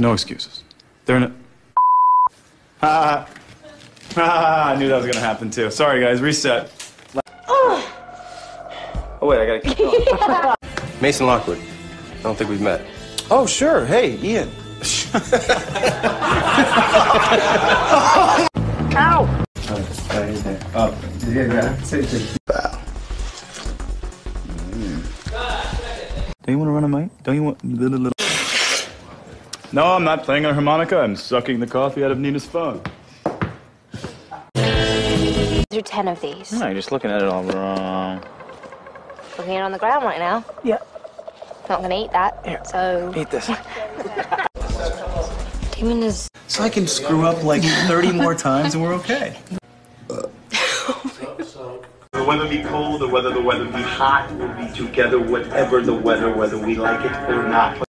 no excuses. They're no. Ha ha! I knew that was gonna happen too. Sorry, guys. Reset. Oh wait, I gotta keep going. Mason Lockwood. I don't think we've met. oh sure. Hey, Ian. Ow. Oh. Don't you want to run a mic? Don't you want little little? No, I'm not playing a harmonica. I'm sucking the coffee out of Nina's phone. There's 10 of these. No, you're just looking at it all wrong. Looking at it on the ground right now. Yeah. Not gonna eat that. So. Eat this. Demon is. So I can screw up like 30 more times and we're okay. The weather be cold or whether the weather be hot, we'll be together, whatever the weather, whether we like it or not.